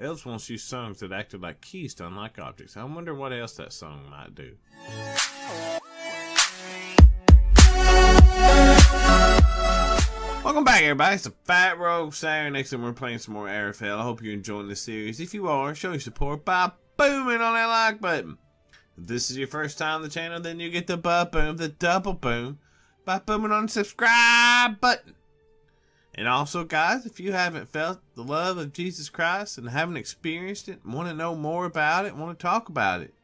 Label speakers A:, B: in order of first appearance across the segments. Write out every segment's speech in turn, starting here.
A: Elves once used songs that acted like keys to unlock objects. I wonder what else that song might do. Welcome back, everybody. It's the Fat Rogue Saturday. Next time we're playing some more Ara Fell. I hope you're enjoying this series. If you are, show your support by booming on that like button. If this is your first time on the channel, then you get the butt boom, the double boom, by booming on the subscribe button. And also, guys, if you haven't felt the love of Jesus Christ and haven't experienced it, want to know more about it, want to talk about it,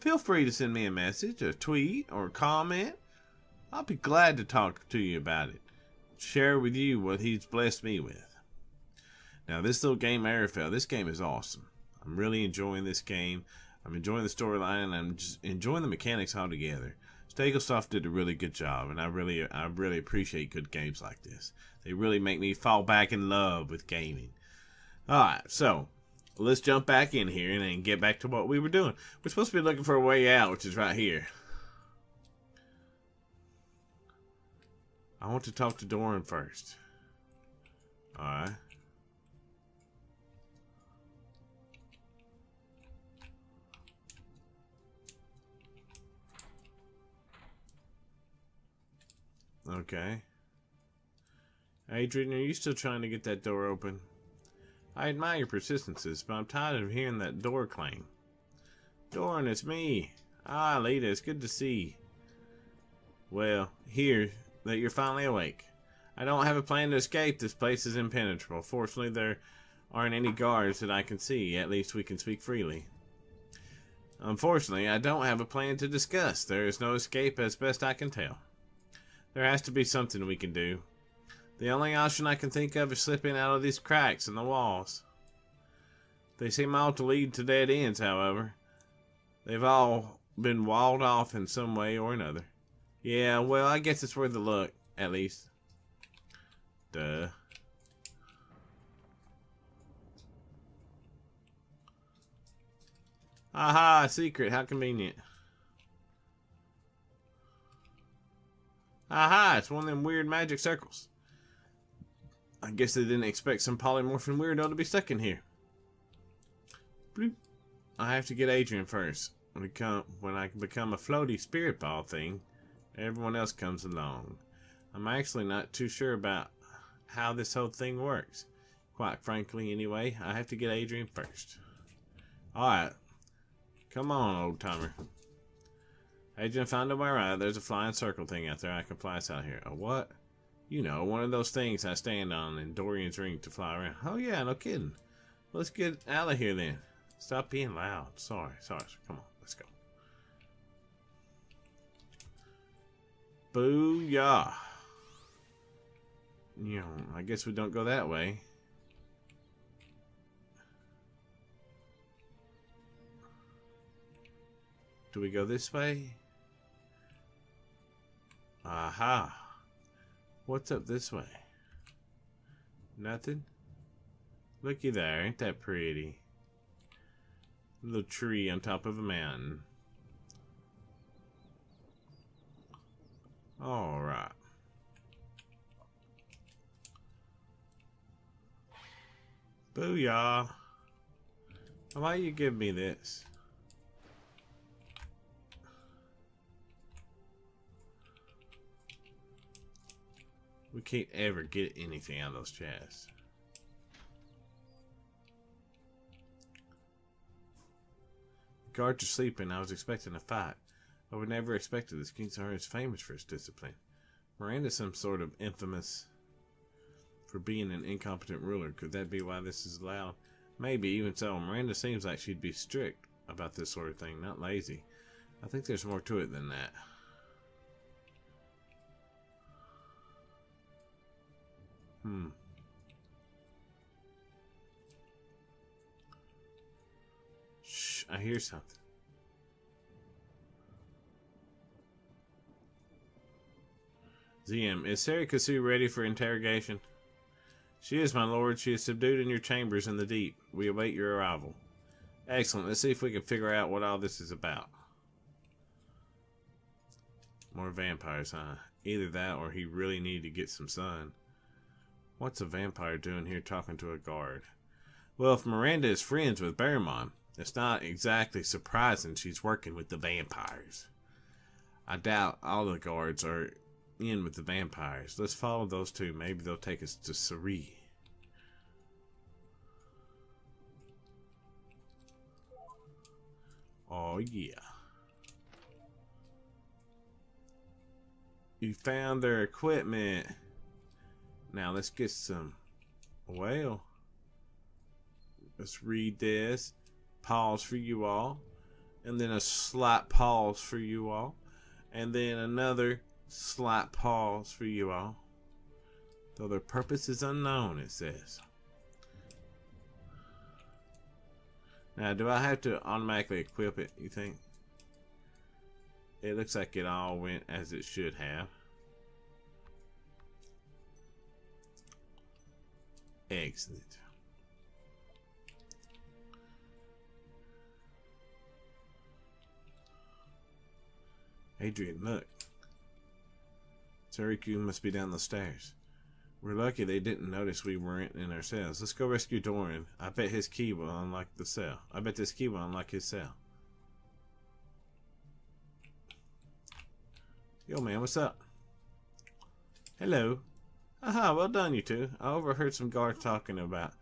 A: feel free to send me a message, a tweet, or a comment. I'll be glad to talk to you about it. Share with you what He's blessed me with. Now, this little game, Ara Fell, this game is awesome. I'm really enjoying this game. I'm enjoying the storyline, and I'm just enjoying the mechanics altogether. Stegosoft did a really good job, and I really, I really appreciate good games like this. They really make me fall back in love with gaming. Alright, so let's jump back in here and get back to what we were doing. We're supposed to be looking for a way out, which is right here. I want to talk to Doran first. Alright. Okay. Adrian, are you still trying to get that door open? I admire your persistences, but I'm tired of hearing that door clang. Doran, it's me. Ah, Lita, it's good to see. Well, here, that you're finally awake. I don't have a plan to escape. This place is impenetrable. Fortunately, there aren't any guards that I can see. At least we can speak freely. Unfortunately, I don't have a plan to discuss. There is no escape as best I can tell. There has to be something we can do. The only option I can think of is slipping out of these cracks in the walls. They seem all to lead to dead ends, however. They've all been walled off in some way or another. Yeah, well, I guess it's worth a look, at least. Duh. Aha, secret, how convenient. Aha, it's one of them weird magic circles. I guess they didn't expect some polymorphin weirdo to be stuck in here. Bloop. I have to get Adrian first. When, come, when I become a floaty spirit ball thing, everyone else comes along. I'm actually not too sure about how this whole thing works. Quite frankly, anyway, I have to get Adrian first. Alright. Come on, old timer. Adrian found a way right. There's a flying circle thing out there. I can fly us out here. A what? You know, one of those things I stand on in Dorian's ring to fly around. Oh yeah, no kidding. Let's get out of here then. Stop being loud. Sorry, sorry. Come on, let's go. Booyah. You know, I guess we don't go that way. Do we go this way? Aha. What's up this way? Nothing? Looky there, ain't that pretty? Little tree on top of a mountain. Alright. Booyah! Why you give me this? Can't ever get anything out of those chests. The guards are sleeping. I was expecting a fight. I would never expected this. King Sahara is famous for his discipline. Miranda's some sort of infamous for being an incompetent ruler. Could that be why this is allowed? Maybe, even so. Miranda seems like she'd be strict about this sort of thing, not lazy. I think there's more to it than that. Hmm. Shh, I hear something. ZM, is Sari Kasu ready for interrogation? She is, my lord. She is subdued in your chambers in the deep. We await your arrival. Excellent. Let's see if we can figure out what all this is about. More vampires, huh? Either that or he really needed to get some sun. What's a vampire doing here talking to a guard? Well, if Miranda is friends with Barrymon, it's not exactly surprising she's working with the vampires. I doubt all the guards are in with the vampires. Let's follow those two. Maybe they'll take us to Cerie. Oh, yeah. You found their equipment. Now let's get some. Well, let's read this. Pause for you all. And then a slight pause for you all. And then another slight pause for you all. Though their purpose is unknown, it says. Now, do I have to automatically equip it, you think? It looks like it all went as it should have. Excellent. Adrian, look. Tariku must be down the stairs. We're lucky they didn't notice we weren't in our cells. Let's go rescue Doran. I bet his key will unlock the cell. I bet this key will unlock his cell. Yo, man, what's up? Hello. Aha, well done, you two. I overheard some guards talking about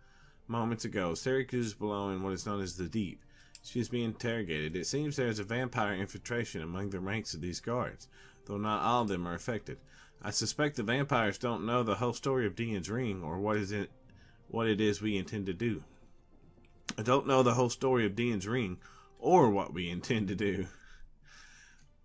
A: moments ago. Sari Kasu is below in what is known as the Deep. She is being interrogated. It seems there is a vampire infiltration among the ranks of these guards, though not all of them are affected. I suspect the vampires don't know the whole story of Dian's ring or what is it what it is we intend to do. I don't know the whole story of Dian's ring or what we intend to do.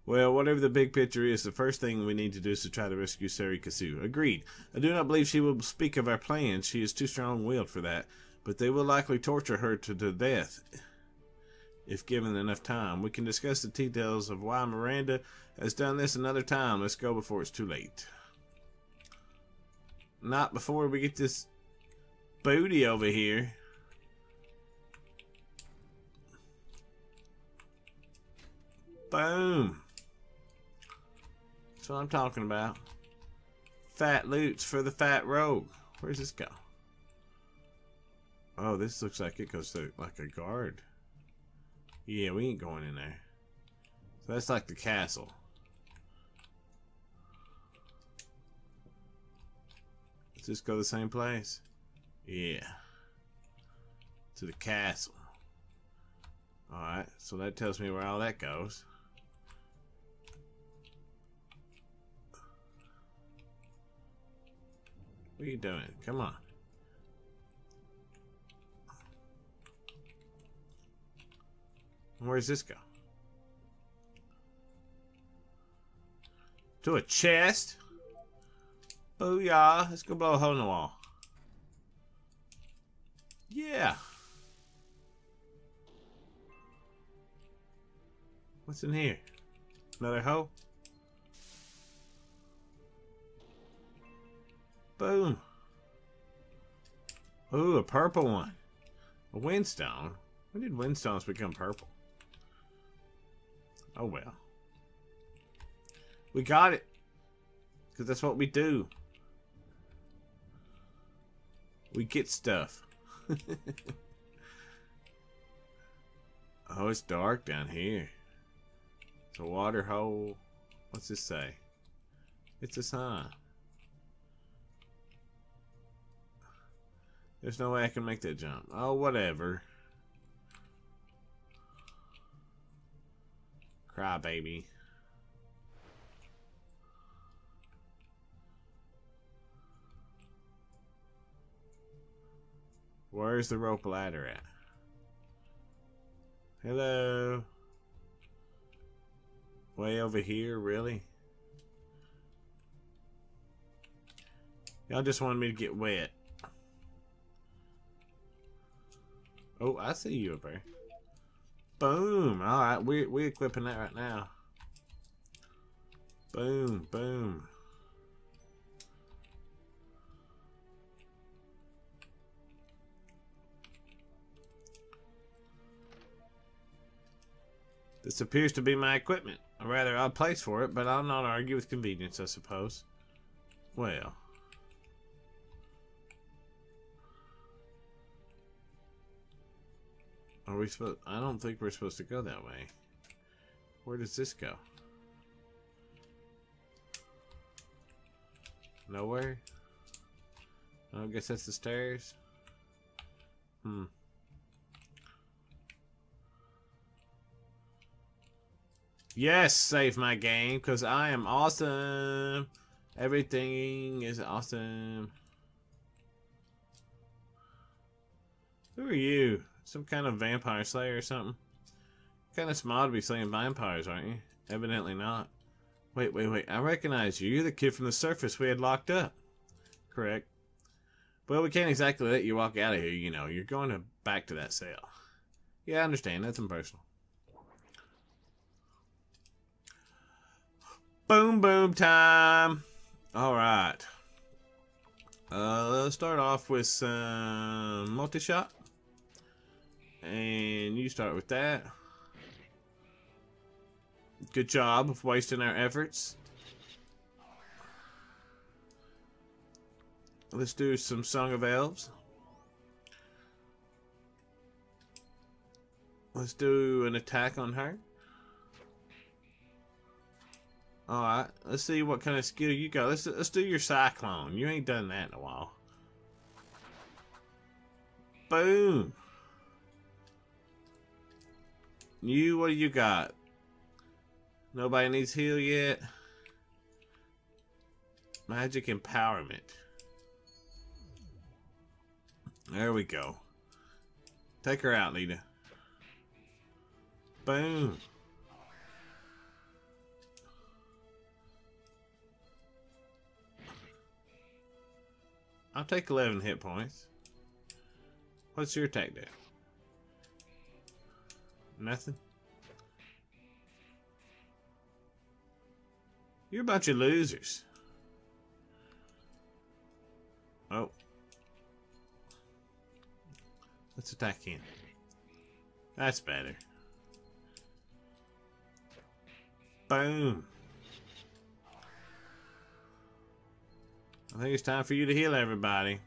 A: Well, whatever the big picture is, the first thing we need to do is to try to rescue Sari Kasu. Agreed. I do not believe she will speak of our plans. She is too strong-willed for that. But they will likely torture her to the death if given enough time. We can discuss the details of why Miranda has done this another time. Let's go before it's too late. Not before we get this booty over here. Boom. That's what I'm talking about. Fat loots for the fat rogue. Where's this go? Oh, this looks like it goes to like a guard. Yeah, we ain't going in there. So that's like the castle. Let's just go the same place. Yeah. To the castle. Alright, so that tells me where all that goes. What are you doing? Come on. Where's this go? To a chest? Booyah. Let's go blow a hole in the wall. Yeah. What's in here? Another hoe? Boom. Ooh, a purple one. A windstone. When did windstones become purple? Oh well. We got it. Because that's what we do. We get stuff. oh, it's dark down here. It's a water hole. What's this say? It's a sign. There's no way I can make that jump. Oh, whatever. Cry, baby. Where's the rope ladder at? Hello? Way over here, really? Y'all just wanted me to get wet. Oh, I see you there. Boom. Alright, we're, we're equipping that right now. Boom, boom. This appears to be my equipment. A rather odd place for it, but I'll not argue with convenience, I suppose. Well. Are we supposed... I don't think we're supposed to go that way. Where does this go? Nowhere? I guess that's the stairs. Hmm. Yes, save my game, because I am awesome. Everything is awesome. Who are you? Some kind of vampire slayer or something? Kind of small to be slaying vampires, aren't you? Evidently not. Wait, wait, wait. I recognize you. You're the kid from the surface we had locked up. Correct. Well, we can't exactly let you walk out of here, you know. You're going to back to that cell. Yeah, I understand. That's impersonal. Boom, boom time. All right. Uh, let's start off with some multi-shot. And you start with that. Good job of wasting our efforts. Let's do some Song of Elves. Let's do an attack on her. Alright, let's see what kind of skill you got. Let's let's do your cyclone. You ain't done that in a while. Boom. You, what do you got? Nobody needs heal yet. Magic empowerment. There we go. Take her out, Lita. Boom. I'll take 11 hit points. What's your attack do? Nothing? You're a bunch of losers. Oh. Let's attack him. That's better. Boom. I think it's time for you to heal everybody.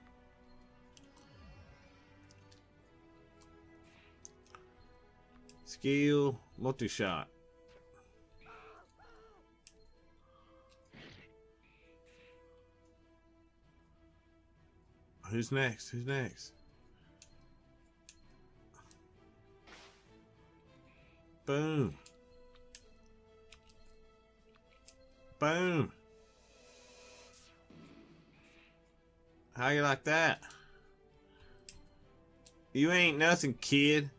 A: Skill, multi-shot. Who's next? Who's next? Boom. Boom. How you like that? You ain't nothing, kid.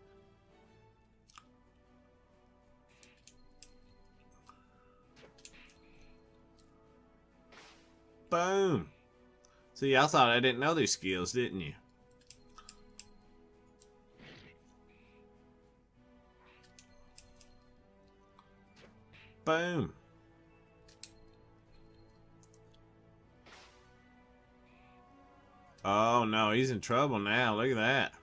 A: Boom. See, I thought I didn't know these skills, didn't you? Boom. Oh no, he's in trouble now. Look at that.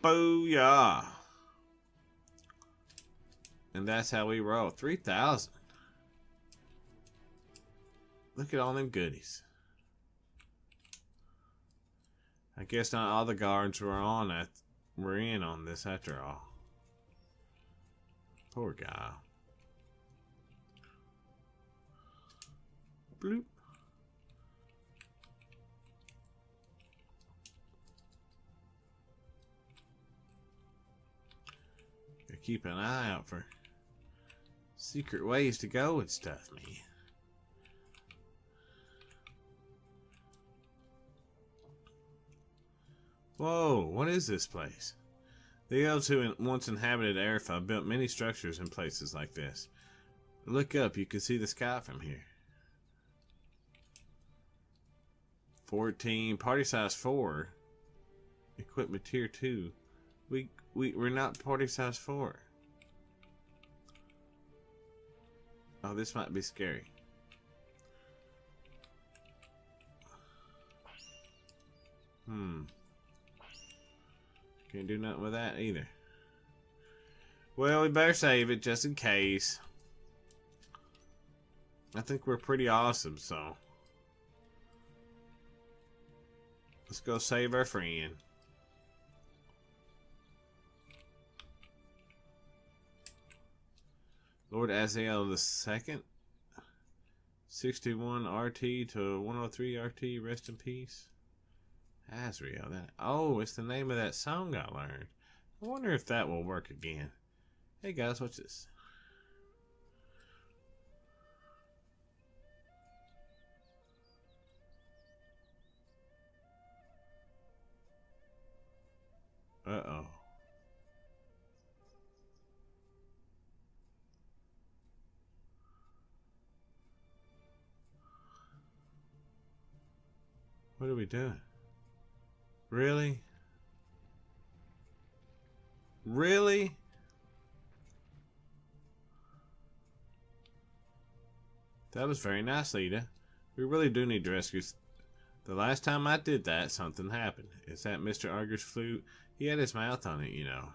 A: Booyah. And that's how we roll. 3,000. Look at all them goodies. I guess not all the guards were on that were in on this after all. Poor guy. Bloop. Keep an eye out for secret ways to go and stuff, me. Whoa, what is this place? The elves who once inhabited Aerith built many structures in places like this. Look up, you can see the sky from here. 14 party size 4 equipment tier 2 we we we're not party size 4 Oh, this might be scary. Hmm. Can't do nothing with that either. Well, we better save it just in case. I think we're pretty awesome, so. Let's go save our friend. Lord Azael the second. 61 RT to 103 RT, rest in peace. Azrael, that oh, it's the name of that song I learned. I wonder if that will work again. Hey guys, what's this? Uh oh. What are we doing? Really? Really? That was very nice, Lita. We really do need to rescue. The last time I did that, something happened. Is that Mr. Arger's flute? He had his mouth on it, you know.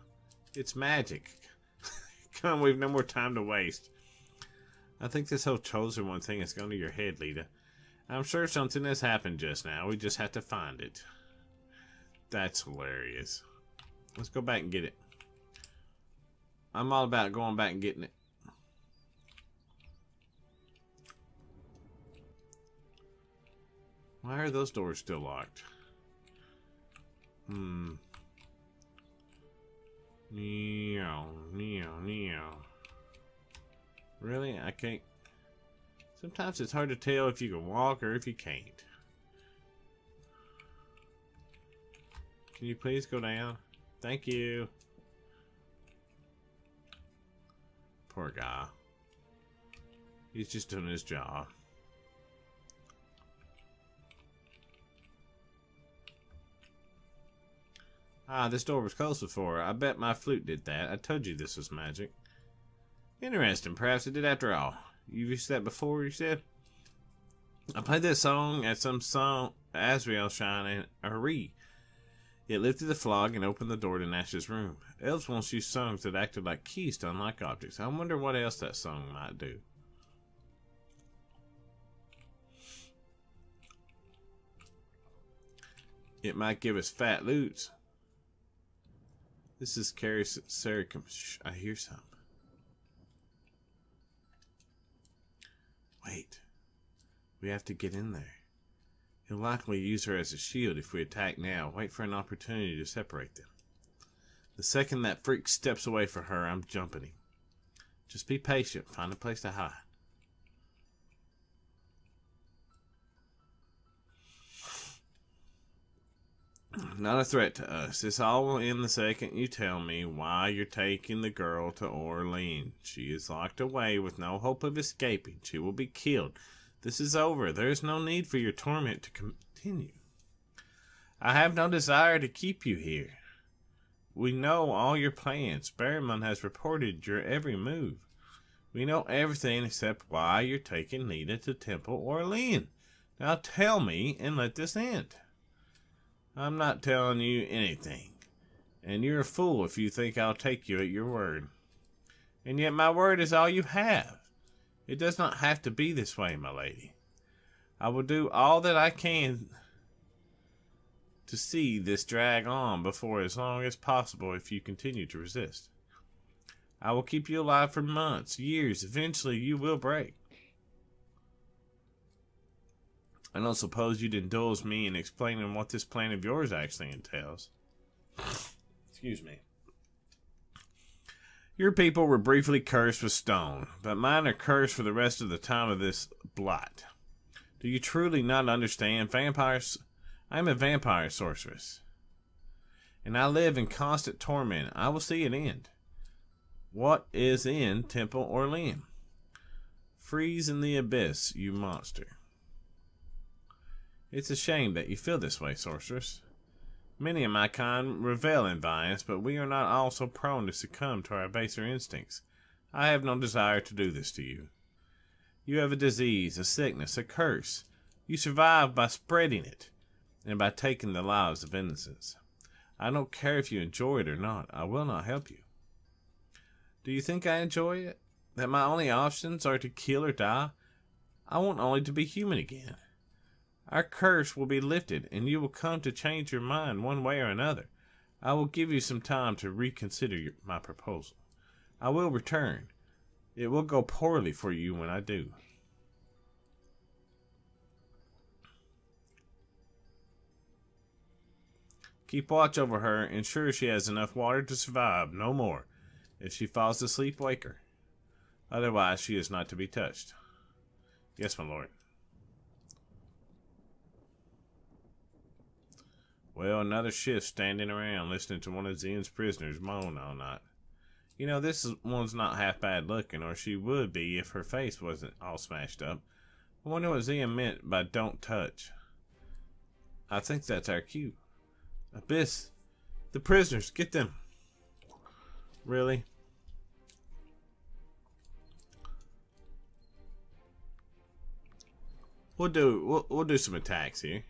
A: It's magic. Come, we've no more time to waste. I think this whole chosen one thing has gone to your head, Lita. I'm sure something has happened just now. We just have to find it. That's hilarious. Let's go back and get it. I'm all about going back and getting it. Why are those doors still locked? Hmm. Neo, neo, neo. Really? I can't... Sometimes it's hard to tell if you can walk or if you can't. Can you please go down? Thank you. Poor guy. He's just doing his job. Ah, this door was closed before. I bet my flute did that. I told you this was magic. Interesting. Perhaps it did after all. You've used that before, you said? I played that song at some song Azrael Shrine in Ari. It lifted the flog and opened the door to Nash's room. Elves once used songs that acted like keys to unlock objects. I wonder what else that song might do. It might give us fat loot. This is Carrie. I hear something. Wait. We have to get in there. He'll likely use her as a shield if we attack now. Wait for an opportunity to separate them. The second that freak steps away from her, I'm jumping him. Just be patient. Find a place to hide. Not a threat to us. This all will end the second you tell me why you're taking the girl to Orleans. She is locked away with no hope of escaping. She will be killed. This is over. There is no need for your torment to continue. I have no desire to keep you here. We know all your plans. Barrowman has reported your every move. We know everything except why you're taking Nita to Temple Orleans. Now tell me and let this end. I'm not telling you anything. And you're a fool if you think I'll take you at your word. And yet my word is all you have. It does not have to be this way, my lady. I will do all that I can to see this drag on before as long as possible if you continue to resist. I will keep you alive for months, years. Eventually, you will break. I don't suppose you'd indulge me in explaining what this plan of yours actually entails. Excuse me. Your people were briefly cursed with stone, but mine are cursed for the rest of the time of this blot. Do you truly not understand? Vampires. I am a vampire sorceress. And I live in constant torment. I will see it end. What is in Temple Orleans? Freeze in the abyss, you monster. It's a shame that you feel this way, sorceress. Many of my kind revel in violence, but we are not all so prone to succumb to our baser instincts. I have no desire to do this to you. You have a disease, a sickness, a curse. You survive by spreading it, and by taking the lives of innocents. I don't care if you enjoy it or not. I will not help you. Do you think I enjoy it? That my only options are to kill or die? I want only to be human again. Our curse will be lifted, and you will come to change your mind one way or another. I will give you some time to reconsider your, my proposal. I will return. It will go poorly for you when I do. Keep watch over her, ensure she has enough water to survive, no more. If she falls asleep, wake her. Otherwise, she is not to be touched. Yes, my lord. Well, another shift standing around listening to one of Zen's prisoners moan all night. You know, this one's not half bad looking, or she would be if her face wasn't all smashed up. I wonder what Zen meant by don't touch. I think that's our cue. Abyss. The prisoners. Get them. Really? We'll do we'll, we'll do some attacks here.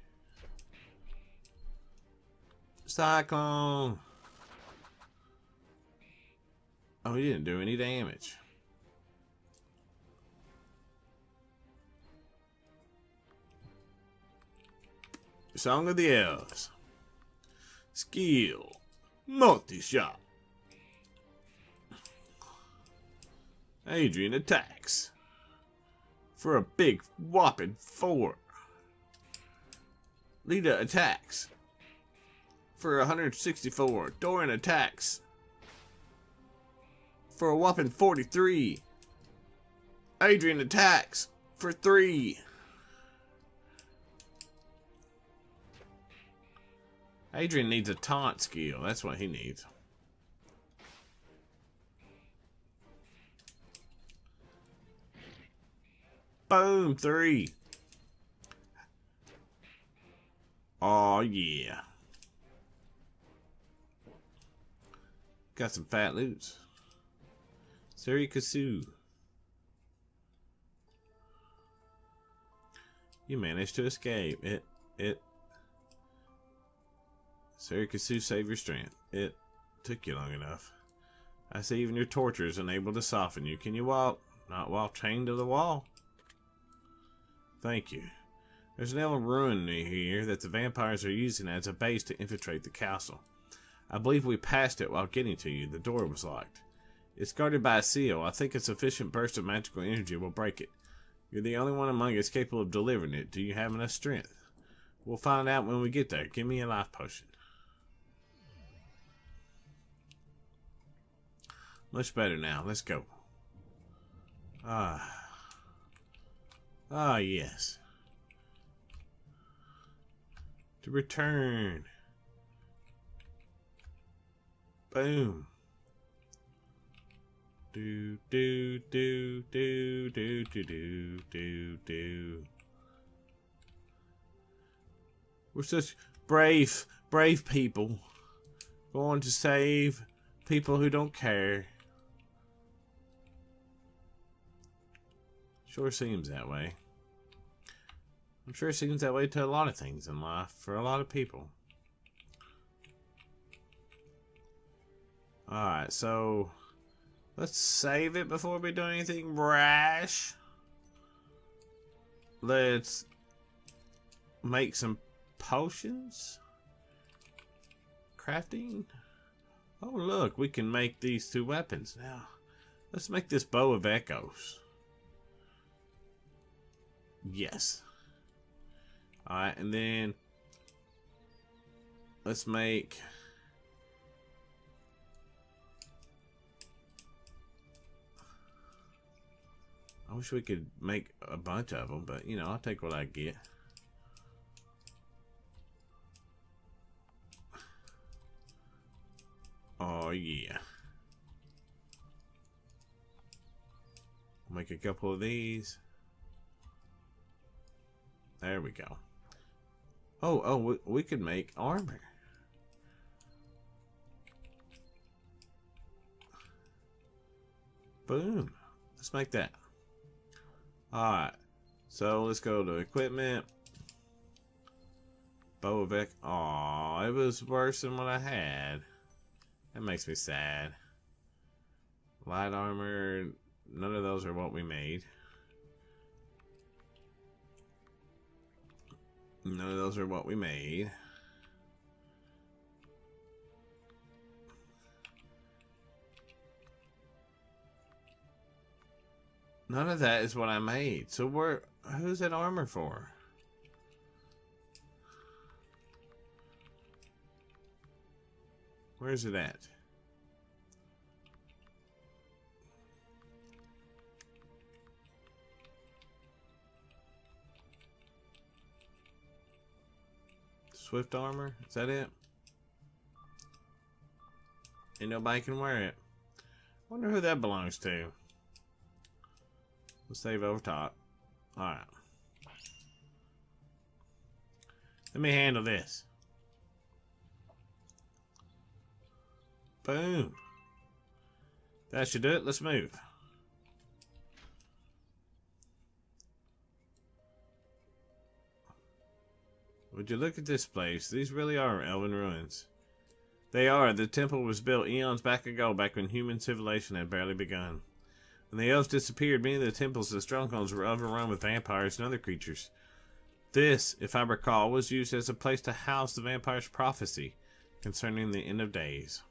A: Cyclone. Oh, he didn't do any damage. Song of the Elves. Skill. Multi-shot. Adrian attacks. For a big whopping four. Lita attacks. For 164. Doran attacks. For a whopping 43. Adrian attacks. For three. Adrian needs a taunt skill. That's what he needs. Boom, three. Oh, yeah. Got some fat loot. loots. Kasu. You managed to escape. It, it Kasu, save your strength. It took you long enough. I see even your torture is unable to soften you. Can you walk? Not while chained to the wall. Thank you. There's an old ruin here that the vampires are using as a base to infiltrate the castle. I believe we passed it while getting to you. The door was locked. It's guarded by a seal. I think a sufficient burst of magical energy will break it. You're the only one among us capable of delivering it. Do you have enough strength? We'll find out when we get there. Give me a life potion. Much better now. Let's go. Ah. Ah, yes. To return. Boom. Do, do, do, do, do, do, do, do, do. We're such brave, brave people. Going to save people who don't care. Sure seems that way. I'm sure it seems that way to a lot of things in life, for a lot of people. Alright, so let's save it before we do anything rash. Let's make some potions. Crafting. Oh, look, we can make these two weapons now. Let's make this bow of echoes. Yes. Alright, and then let's make I wish we could make a bunch of them, but you know, I'll take what I get. Oh yeah. Make a couple of these. There we go. Oh, oh, we, we could make armor. Boom. Let's make that. Alright. So let's go to equipment. Bovec. Aw, it was worse than what I had. That makes me sad. Light armor. None of those are what we made. None of those are what we made. None of that is what I made. So where who's that armor for? Where's it at? Swift armor? Is that it? Ain't nobody can wear it. Wonder who that belongs to. We'll save over top. Alright. Let me handle this. Boom. That should do it. Let's move. Would you look at this place? These really are elven ruins. They are. The temple was built eons back ago, back when human civilization had barely begun. When the elves disappeared, many of the temples and strongholds were overrun with vampires and other creatures. This, if I recall, was used as a place to house the vampire's prophecy concerning the end of days.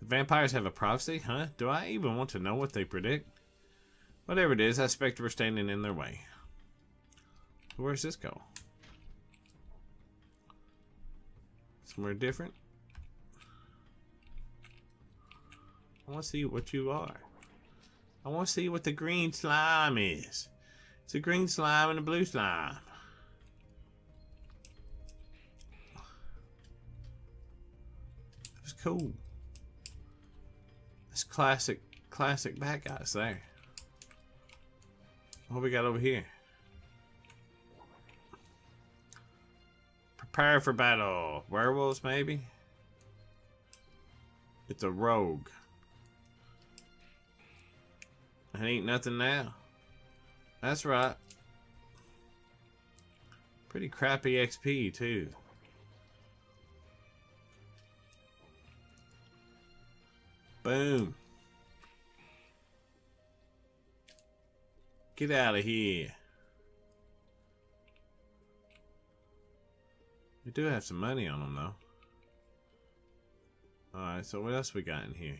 A: The vampires have a prophecy, huh? Do I even want to know what they predict? Whatever it is, I suspect we're standing in their way. Where's this go? Somewhere different? I want to see what you are. I want to see what the green slime is. It's a green slime and a blue slime. That was cool. It's classic, classic bad guys there. What we got over here? Prepare for battle. Werewolves, maybe? It's a rogue. It ain't nothing now. That's right. Pretty crappy XP, too. Boom. Get out of here. We do have some money on them, though. Alright, so what else we got in here?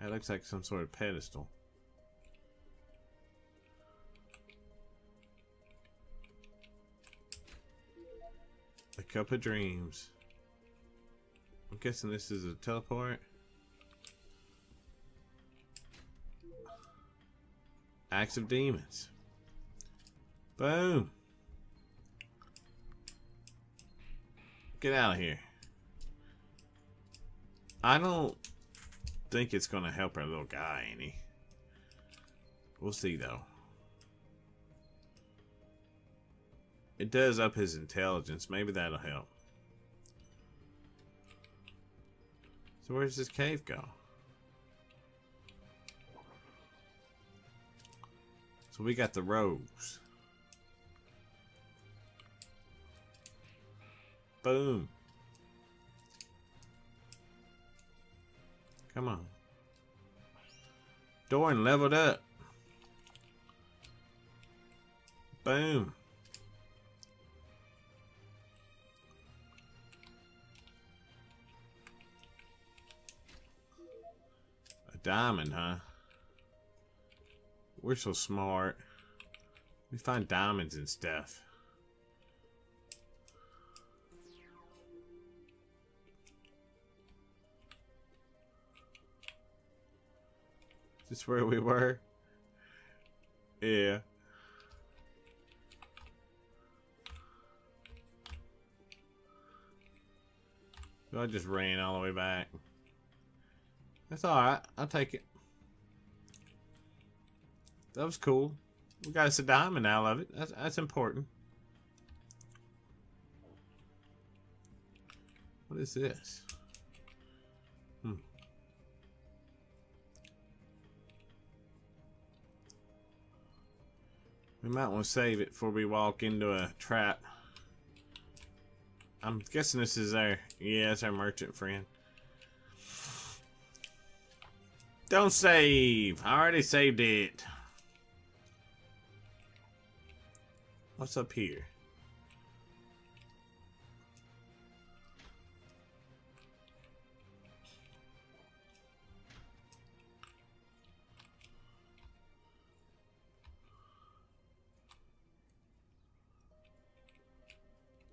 A: That looks like some sort of pedestal. Cup of Dreams. I'm guessing this is a teleport. Acts of Demons. Boom. Get out of here. I don't think it's going to help our little guy any. We'll see, though. It does up his intelligence. Maybe that'll help. So where does this cave go? So we got the rogues. Boom. Come on. Doran leveled up. Boom. Diamond, huh? We're so smart. We find diamonds and stuff. Is this where we were? Yeah. I just ran all the way back. That's alright. I'll take it. That was cool. We got us a diamond out of it. That's, that's important. What is this? Hmm. We might want to save it before we walk into a trap. I'm guessing this is our... Yeah, it's our merchant friend. Don't save. I already saved it. What's up here?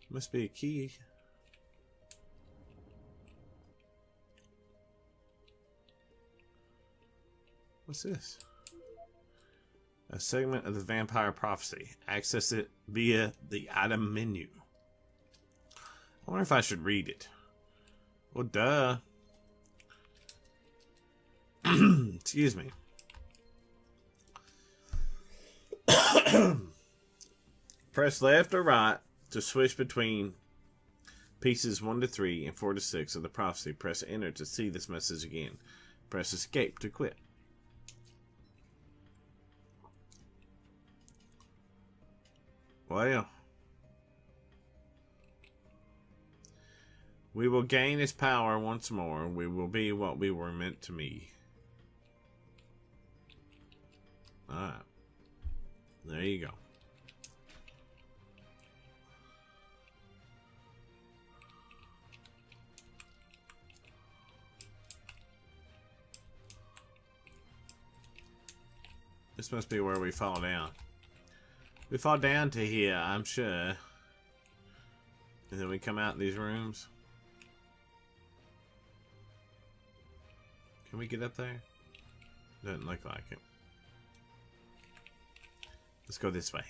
A: Must be a key. What's this? A segment of the Vampire Prophecy. Access it via the item menu. I wonder if I should read it. Well, duh. Excuse me. Press left or right to switch between pieces 1 to 3 and 4 to 6 of the prophecy. Press enter to see this message again. Press escape to quit. Well. We will gain his power once more. We will be what we were meant to be. Alright. There you go. This must be where we fall down. We fall down to here, I'm sure. And then we come out these rooms. Can we get up there? Doesn't look like it. Let's go this way.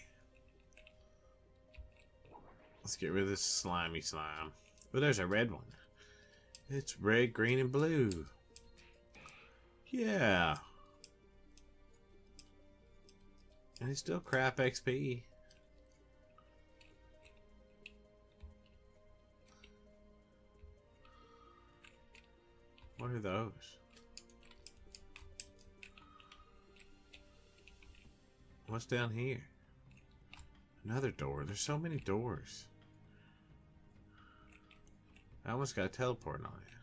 A: Let's get rid of this slimy slime. Oh, there's a red one. It's red, green, and blue. Yeah. It's still crap XP. What are those? What's down here? Another door. There's so many doors. I almost got a teleport on it.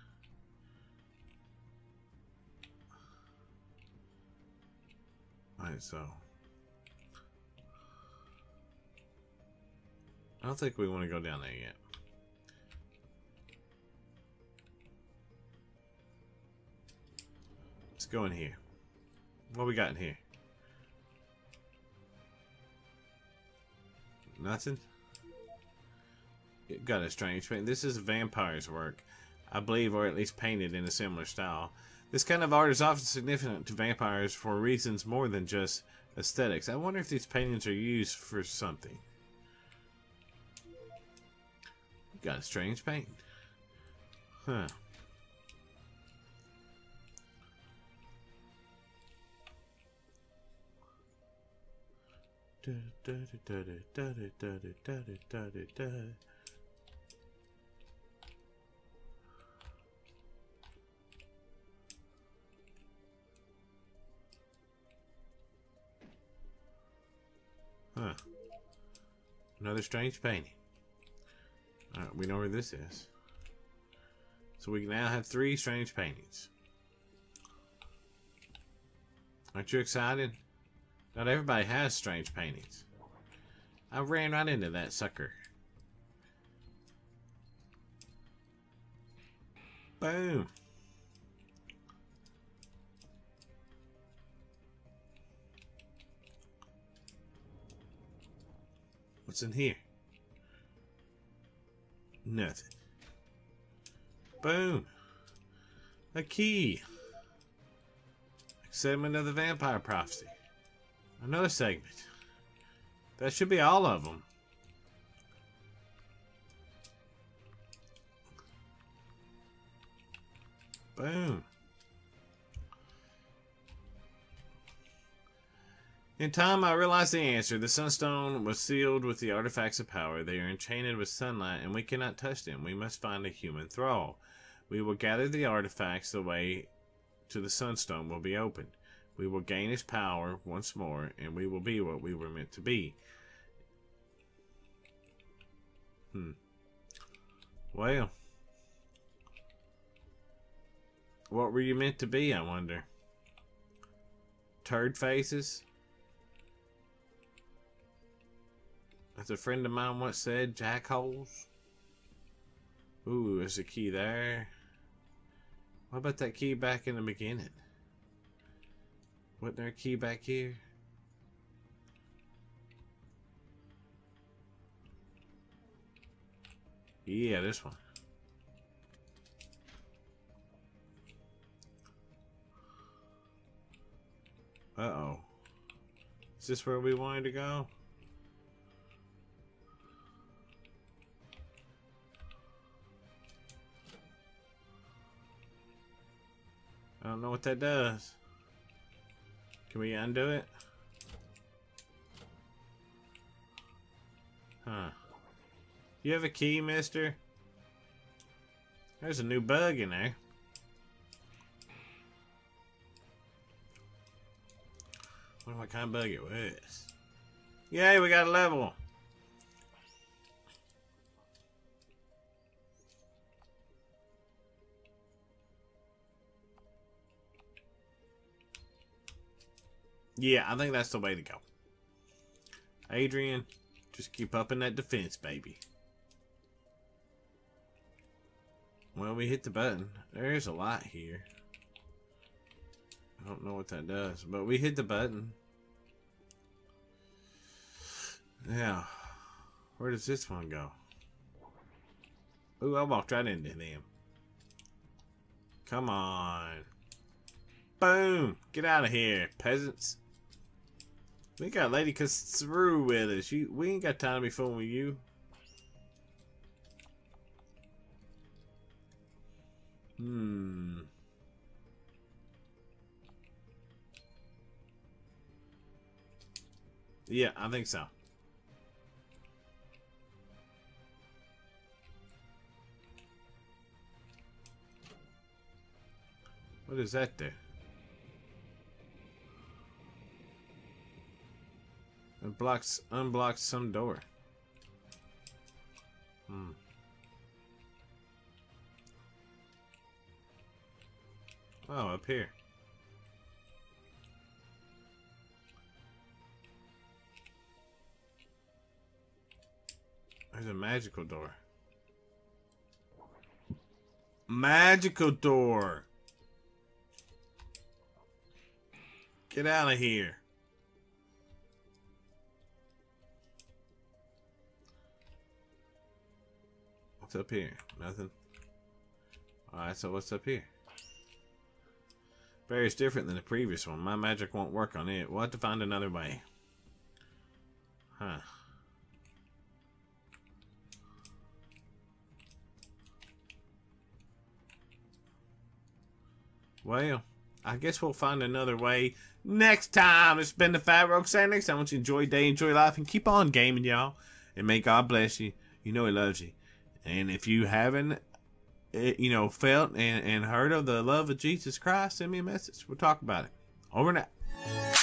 A: Alright, so. I don't think we want to go down there yet. Let's go in here. What we got in here? Nothing? Got a strange paint. This is vampire's work, I believe, or at least painted in a similar style. This kind of art is often significant to vampires for reasons more than just aesthetics. I wonder if these paintings are used for something. Got a strange paint. Huh. Huh. Another strange painting. Alright, we know where this is. So we now have three strange paintings. Aren't you excited? Not everybody has strange paintings. I ran right into that sucker. Boom. What's in here? Nothing. Boom. A key. Segment of the Vampire Prophecy. Another segment. That should be all of them. Boom. In time, I realized the answer. The sunstone was sealed with the artifacts of power. They are enchanted with sunlight, and we cannot touch them. We must find a human thrall. We will gather the artifacts. The way to the sunstone will be opened. We will gain his power once more, and we will be what we were meant to be. Hmm. Well. What were you meant to be, I wonder? Turd faces? As a friend of mine once said, jackholes. Ooh, there's a key there. What about that key back in the beginning? Wasn't there a key back here? Yeah, this one. Uh-oh. Is this where we wanted to go? I don't know what that does. Can we undo it? Huh. You have a key, mister? There's a new bug in there. wonder what kind of bug it was. Yay, we got a level. Yeah, I think that's the way to go. Adrian, just keep up in that defense, baby. Well, we hit the button. There's a lot here. I don't know what that does, but we hit the button. Yeah. Where does this one go? Ooh, I walked right into them. Come on. Boom! Get out of here, peasants. We got Lady Kasu with us. You, we ain't got time to be fooling with you. Hmm. Yeah, I think so. What does that do? It blocks, unblocks some door. Hmm. Oh, up here. There's a magical door. Magical door. Get out of here. What's up here? Nothing. Alright, so what's up here? Very different than the previous one. My magic won't work on it. We'll have to find another way. Huh. Well, I guess we'll find another way next time. It's been the Fat Rogue saying next time. I want you to enjoy day, enjoy life, and keep on gaming, y'all. And may God bless you. You know He loves you. And if you haven't, eh, you know, felt and, and heard of the love of Jesus Christ, send me a message. We'll talk about it. Over and out.